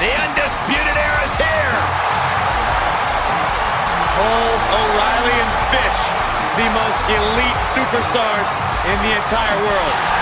The Undisputed Era is here. Cole, O'Reilly, and Fish, the most elite superstars in the entire world.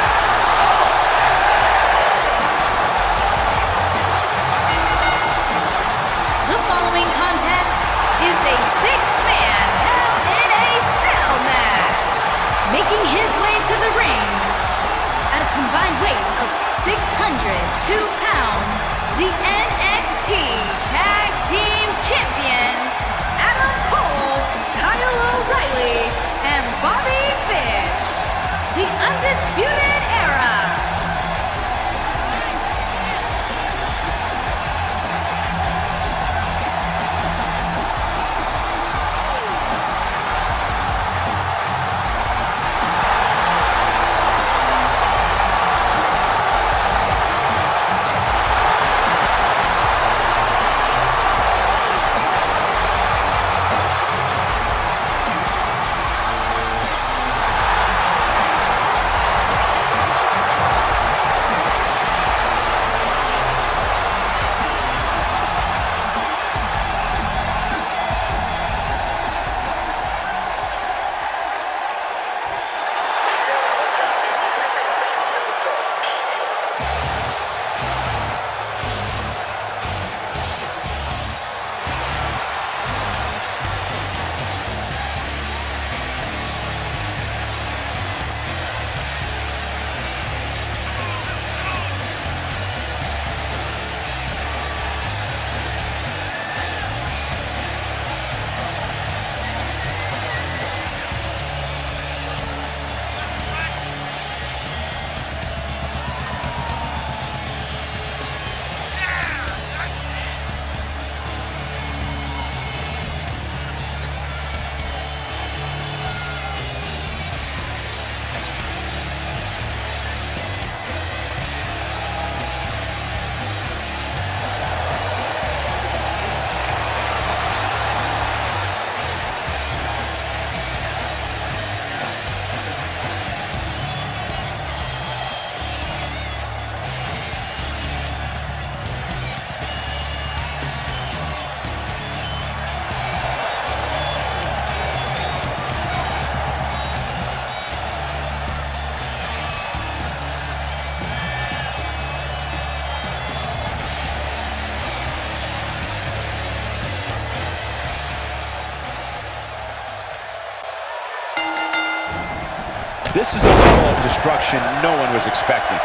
This is a level of destruction no one was expecting.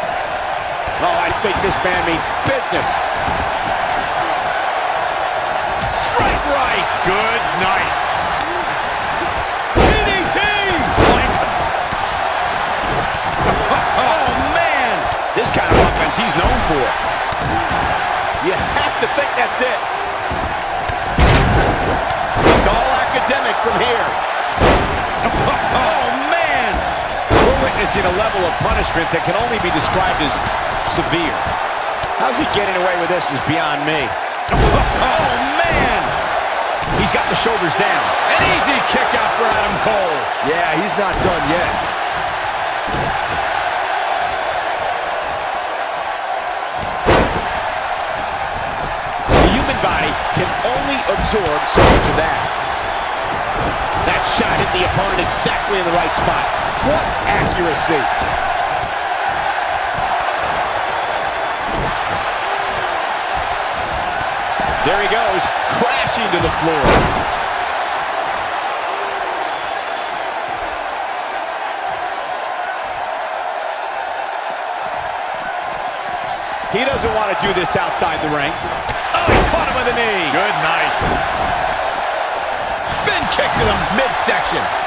Oh, I think this man means business. Strike right. Good night. Oh, man. This kind of offense he's known for. You have to think that's it. It's all academic from here. Witnessing a level of punishment that can only be described as severe. How's he getting away with this is beyond me. Oh, man! He's got the shoulders down. An easy kick out for Adam Cole. Yeah, he's not done yet. The human body can only absorb so much of that. That shot hit the opponent exactly in the right spot. What accuracy. There he goes, crashing to the floor. He doesn't want to do this outside the ring. Oh, he caught him with a knee. Good night. Spin kick to the midsection.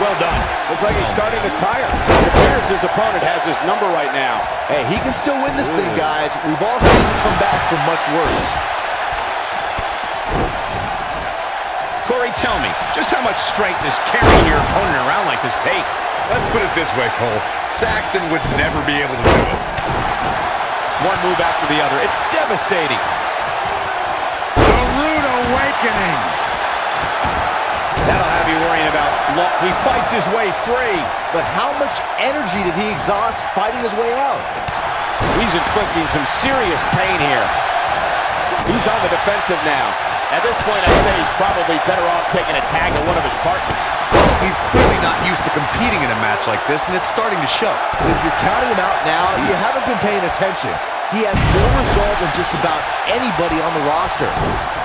Well done. Looks like he's starting to tire. It appears his opponent has his number right now. Hey, he can still win this thing, guys. We've all seen him come back from much worse. Corey, tell me, just how much strength is carrying your opponent around like this take? Let's put it this way, Cole. Saxton would never be able to do it. One move after the other. It's devastating. The rude awakening. That'll have you worrying about luck. He fights his way free. But how much energy did he exhaust fighting his way out? He's inflicting some serious pain here. He's on the defensive now. At this point, I'd say he's probably better off taking a tag to one of his partners. He's clearly not used to competing in a match like this, and it's starting to show. If you're counting him out now, you haven't been paying attention. He has more resolve than just about anybody on the roster.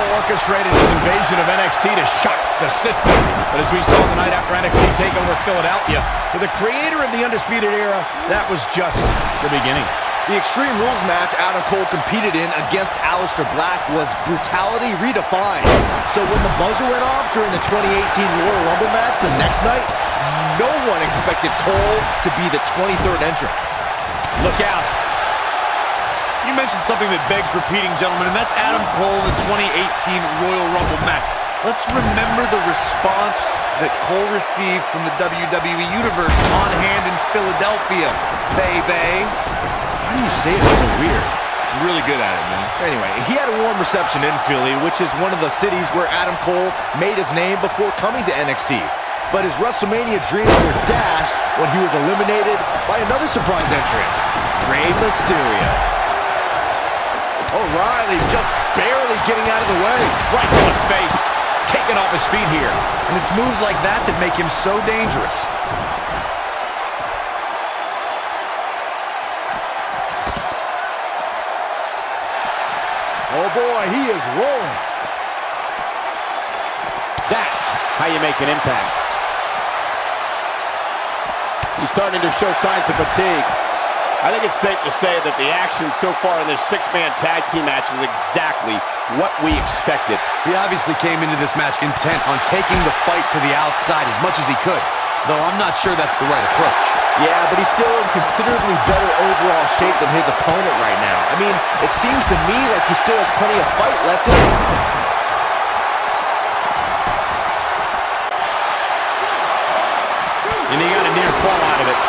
Cole orchestrated his invasion of NXT to shock the system. But as we saw the night after NXT TakeOver Philadelphia, for the creator of the Undisputed Era, that was just the beginning. The Extreme Rules match Adam Cole competed in against Aleister Black was brutality redefined. So when the buzzer went off during the 2018 Royal Rumble match the next night, no one expected Cole to be the 23rd entrant. Look out. You mentioned something that begs repeating, gentlemen, and that's Adam Cole in the 2018 Royal Rumble match. Let's remember the response that Cole received from the WWE Universe on hand in Philadelphia, baby. Why do you say it's so weird? Really good at it, man. Anyway, he had a warm reception in Philly, which is one of the cities where Adam Cole made his name before coming to NXT. But his WrestleMania dreams were dashed when he was eliminated by another surprise entrant, Rey Mysterio. O'Reilly just barely getting out of the way. Right to the face. Taken off his feet here. And it's moves like that that make him so dangerous. Oh boy, he is rolling. That's how you make an impact. He's starting to show signs of fatigue. I think it's safe to say that the action so far in this six-man tag team match is exactly what we expected. He obviously came into this match intent on taking the fight to the outside as much as he could, though I'm not sure that's the right approach. Yeah, but he's still in considerably better overall shape than his opponent right now. I mean, it seems to me like he still has plenty of fight left in him.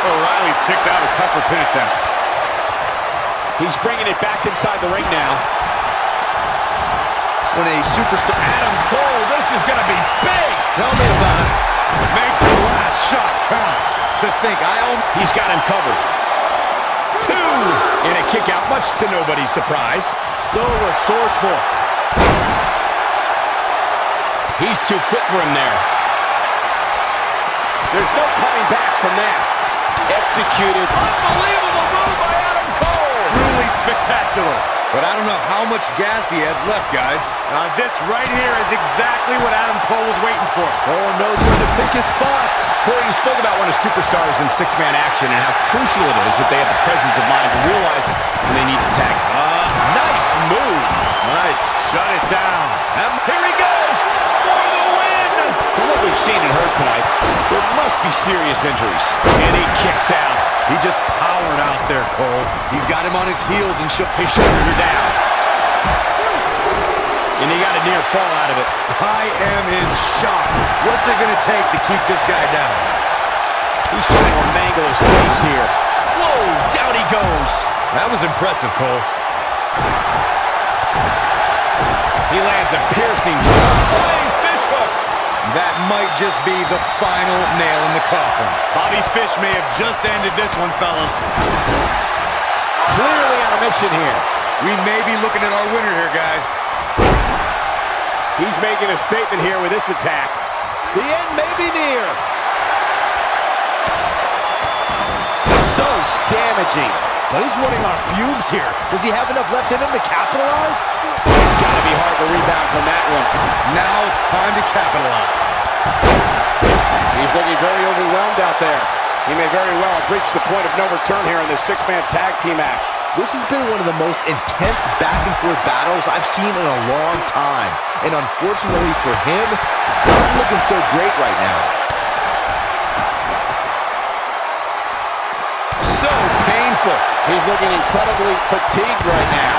O'Reilly's kicked out of tougher pin attempts. He's bringing it back inside the ring now. When a superstar... Adam Cole, this is going to be big. Tell me about it. Make the last shot count. To think I own... He's got him covered. Two. And a kick out, much to nobody's surprise. So resourceful. He's too quick for him there. There's no coming back. Executed. Unbelievable move by Adam Cole. Truly spectacular. But I don't know how much gas he has left, guys. Now this right here is exactly what Adam Cole was waiting for. Cole knows when to pick his spots. Corey, you spoke about one of superstars in six-man action and how crucial it is that they have the presence of mind to realize it when they need to tag. Uh, nice move. Nice. Shut it down. And here he goes for the win. From what we've seen and heard tonight, there be serious injuries. And he kicks out. He just powered out there, Cole. He's got him on his heels and shook. His shoulders are down. And he got a near fall out of it. I am in shock. What's it going to take to keep this guy down? He's trying to mangle his face here. Whoa, down he goes. That was impressive, Cole. He lands a piercing flying. That might just be the final nail in the coffin. Bobby Fish may have just ended this one, fellas. Clearly on a mission here. We may be looking at our winner here, guys. He's making a statement here with this attack. The end may be near. So damaging. But he's running on fumes here. Does he have enough left in him to capitalize? It's got to be hard to rebound from that one. Now it's time to capitalize. He's looking very overwhelmed out there. He may very well have reached the point of no return here in this six-man tag team match. This has been one of the most intense back-and-forth battles I've seen in a long time. And unfortunately for him, it's not looking so great right now. So painful. He's looking incredibly fatigued right now.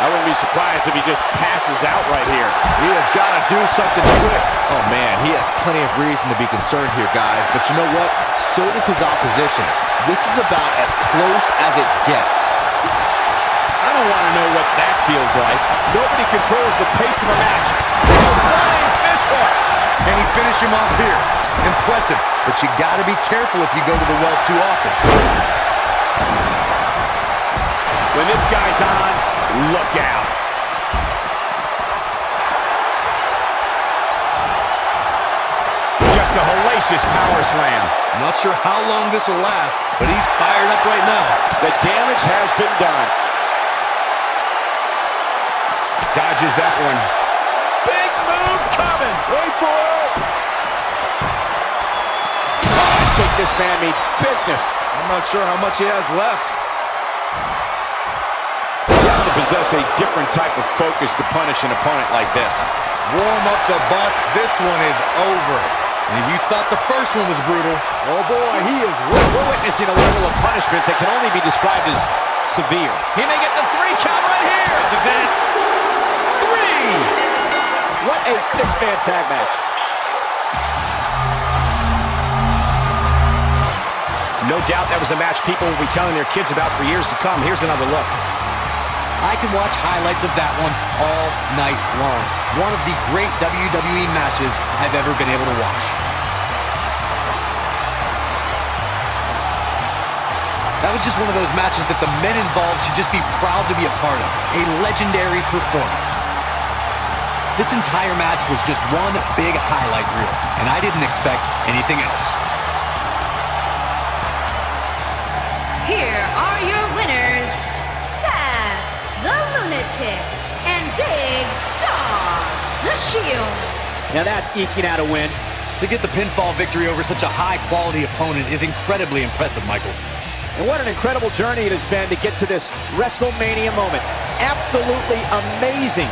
I wouldn't be surprised if he just passes out right here. He has got to do something quick. Oh, man, he has plenty of reason to be concerned here, guys. But you know what? So does his opposition. This is about as close as it gets. I don't want to know what that feels like. Nobody controls the pace of a match. Oh, a flying fish hook. Can he finish him off here? Impressive, but you got to be careful if you go to the well too often. When this guy's on, look out. Just a hellacious power slam. Not sure how long this will last, but he's fired up right now. The damage has been done. Dodges that one. Big move coming. Wait for it. Oh, I think this man means business. I'm not sure how much he has left. You have to possess a different type of focus to punish an opponent like this. Warm up the bus. This one is over. And if you thought the first one was brutal, Oh boy, he is We're witnessing a level of punishment that can only be described as severe. He may get the three count right here. This is it. Three. What a six-man tag match. Doubt that was a match people will be telling their kids about for years to come. Here's another look. I can watch highlights of that one all night long. One of the great WWE matches I've ever been able to watch. That was just one of those matches that the men involved should just be proud to be a part of. A legendary performance. This entire match was just one big highlight reel, and I didn't expect anything else. Lunatic, and Big Dog, the Shield. Now that's eking out a win. To get the pinfall victory over such a high-quality opponent is incredibly impressive, Michael. And what an incredible journey it has been to get to this WrestleMania moment. Absolutely amazing